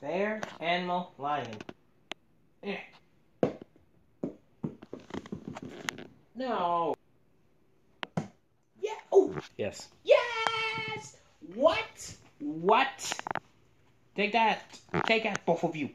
Fair, animal, lion. Eh. No. Yeah. Oh, Yes. yes. What? What? Take that. Take that, both of you.